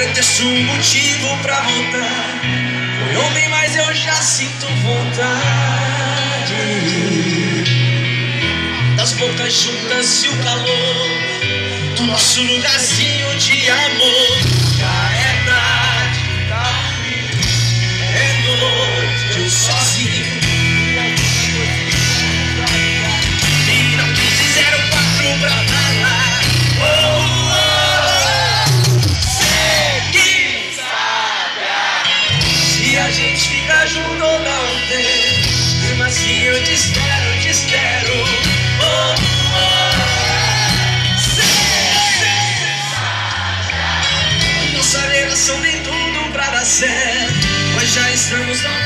pretexto um motivo pra voltar. Foi ontem, mas eu já sinto vontade. Das bocas juntas e o calor do nosso lugarzinho a gente fica junto ou não ter. E mas se eu te espero, te espero. Oh, oh. Cê, cê, cê, Nossa relação nem tudo pra dar certo. Nós já estamos na